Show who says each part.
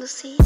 Speaker 1: Lucy.